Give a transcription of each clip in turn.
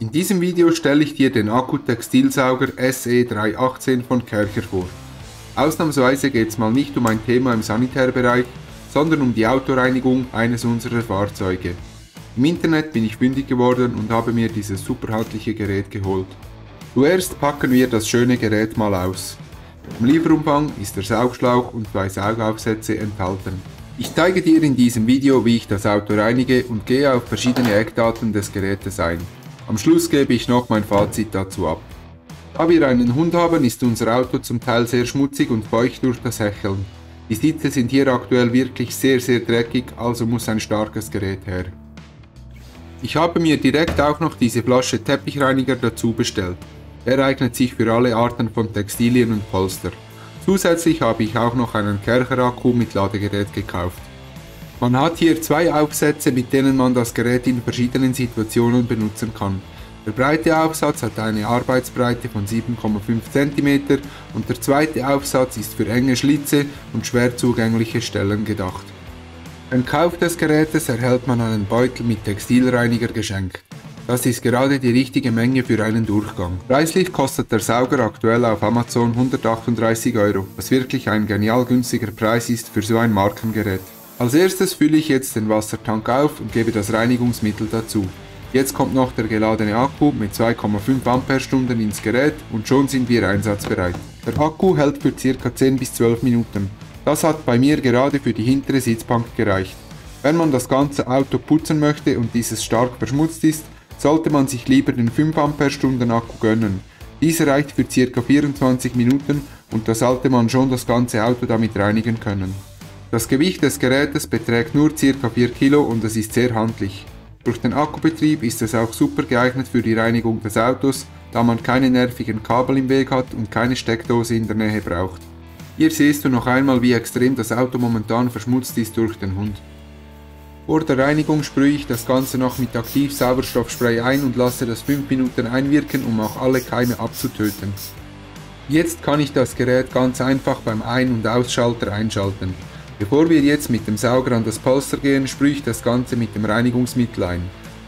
In diesem Video stelle ich dir den Akku-Textilsauger SE318 von Kercher vor. Ausnahmsweise geht es mal nicht um ein Thema im Sanitärbereich, sondern um die Autoreinigung eines unserer Fahrzeuge. Im Internet bin ich fündig geworden und habe mir dieses superhandliche Gerät geholt. Zuerst packen wir das schöne Gerät mal aus. Im Lieferumfang ist der Saugschlauch und zwei Saugaufsätze enthalten. Ich zeige dir in diesem Video, wie ich das Auto reinige und gehe auf verschiedene Eckdaten des Gerätes ein. Am Schluss gebe ich noch mein Fazit dazu ab. Da wir einen Hund haben, ist unser Auto zum Teil sehr schmutzig und feucht durch das Hecheln. Die Sitze sind hier aktuell wirklich sehr sehr dreckig, also muss ein starkes Gerät her. Ich habe mir direkt auch noch diese Flasche Teppichreiniger dazu bestellt. Er eignet sich für alle Arten von Textilien und Polster. Zusätzlich habe ich auch noch einen Kercher Akku mit Ladegerät gekauft. Man hat hier zwei Aufsätze, mit denen man das Gerät in verschiedenen Situationen benutzen kann. Der breite Aufsatz hat eine Arbeitsbreite von 7,5 cm und der zweite Aufsatz ist für enge Schlitze und schwer zugängliche Stellen gedacht. Beim Kauf des Gerätes erhält man einen Beutel mit Textilreiniger geschenkt. Das ist gerade die richtige Menge für einen Durchgang. Preislich kostet der Sauger aktuell auf Amazon 138 Euro, was wirklich ein genial günstiger Preis ist für so ein Markengerät. Als erstes fülle ich jetzt den Wassertank auf und gebe das Reinigungsmittel dazu. Jetzt kommt noch der geladene Akku mit 2,5 Ampere-Stunden ins Gerät und schon sind wir einsatzbereit. Der Akku hält für ca. 10 bis 12 Minuten. Das hat bei mir gerade für die hintere Sitzbank gereicht. Wenn man das ganze Auto putzen möchte und dieses stark verschmutzt ist, sollte man sich lieber den 5 Ampere-Stunden Akku gönnen. Dieser reicht für ca. 24 Minuten und da sollte man schon das ganze Auto damit reinigen können. Das Gewicht des Gerätes beträgt nur ca. 4 Kilo und es ist sehr handlich. Durch den Akkubetrieb ist es auch super geeignet für die Reinigung des Autos, da man keine nervigen Kabel im Weg hat und keine Steckdose in der Nähe braucht. Hier siehst du noch einmal wie extrem das Auto momentan verschmutzt ist durch den Hund. Vor der Reinigung sprühe ich das Ganze noch mit Aktiv-Sauerstoffspray ein und lasse das 5 Minuten einwirken, um auch alle Keime abzutöten. Jetzt kann ich das Gerät ganz einfach beim Ein- und Ausschalter einschalten. Bevor wir jetzt mit dem Sauger an das Polster gehen, sprühe ich das Ganze mit dem Reinigungsmittel ein.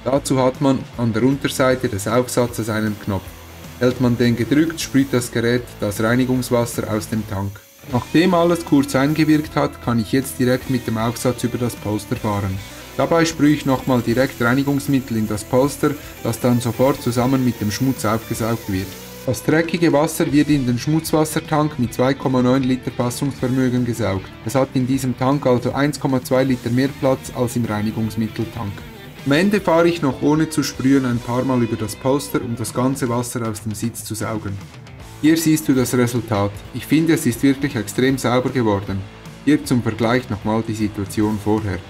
Dazu hat man an der Unterseite des Aufsatzes einen Knopf. Hält man den gedrückt, sprüht das Gerät das Reinigungswasser aus dem Tank. Nachdem alles kurz eingewirkt hat, kann ich jetzt direkt mit dem Aufsatz über das Polster fahren. Dabei sprühe ich nochmal direkt Reinigungsmittel in das Polster, das dann sofort zusammen mit dem Schmutz aufgesaugt wird. Das dreckige Wasser wird in den Schmutzwassertank mit 2,9 Liter Fassungsvermögen gesaugt. Es hat in diesem Tank also 1,2 Liter mehr Platz als im Reinigungsmitteltank. Am Ende fahre ich noch ohne zu sprühen ein paar Mal über das Polster, um das ganze Wasser aus dem Sitz zu saugen. Hier siehst du das Resultat. Ich finde es ist wirklich extrem sauber geworden. Hier zum Vergleich nochmal die Situation vorher.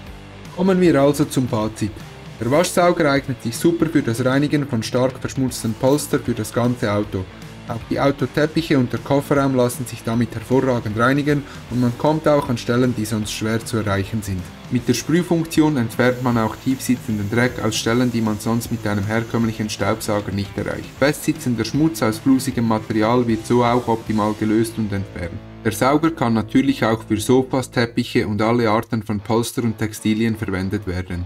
Kommen wir also zum Fazit. Der Waschsauger eignet sich super für das Reinigen von stark verschmutzten Polster für das ganze Auto. Auch die Autoteppiche und der Kofferraum lassen sich damit hervorragend reinigen und man kommt auch an Stellen, die sonst schwer zu erreichen sind. Mit der Sprühfunktion entfernt man auch tiefsitzenden Dreck aus Stellen, die man sonst mit einem herkömmlichen Staubsauger nicht erreicht. Festsitzender Schmutz aus flussigem Material wird so auch optimal gelöst und entfernt. Der Sauger kann natürlich auch für Sofas, Teppiche und alle Arten von Polster und Textilien verwendet werden.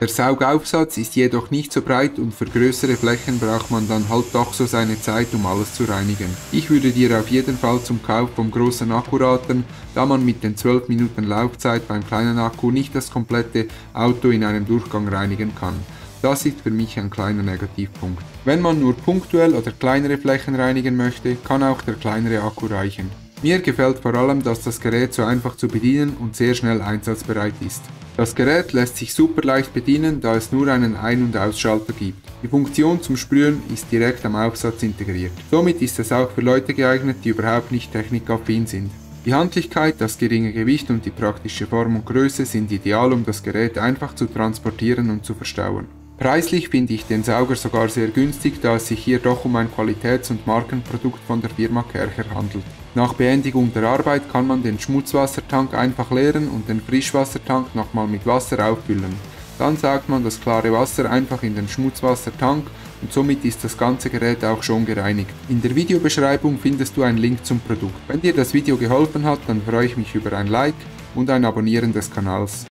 Der Saugaufsatz ist jedoch nicht so breit und für größere Flächen braucht man dann halt doch so seine Zeit, um alles zu reinigen. Ich würde dir auf jeden Fall zum Kauf vom großen Akku raten, da man mit den 12 Minuten Laufzeit beim kleinen Akku nicht das komplette Auto in einem Durchgang reinigen kann. Das ist für mich ein kleiner Negativpunkt. Wenn man nur punktuell oder kleinere Flächen reinigen möchte, kann auch der kleinere Akku reichen. Mir gefällt vor allem, dass das Gerät so einfach zu bedienen und sehr schnell einsatzbereit ist. Das Gerät lässt sich super leicht bedienen, da es nur einen Ein- und Ausschalter gibt. Die Funktion zum Sprühen ist direkt am Aufsatz integriert. Somit ist es auch für Leute geeignet, die überhaupt nicht technikaffin sind. Die Handlichkeit, das geringe Gewicht und die praktische Form und Größe sind ideal, um das Gerät einfach zu transportieren und zu verstauen. Preislich finde ich den Sauger sogar sehr günstig, da es sich hier doch um ein Qualitäts- und Markenprodukt von der Firma Kercher handelt. Nach Beendigung der Arbeit kann man den Schmutzwassertank einfach leeren und den Frischwassertank nochmal mit Wasser auffüllen. Dann saugt man das klare Wasser einfach in den Schmutzwassertank und somit ist das ganze Gerät auch schon gereinigt. In der Videobeschreibung findest du einen Link zum Produkt. Wenn dir das Video geholfen hat, dann freue ich mich über ein Like und ein Abonnieren des Kanals.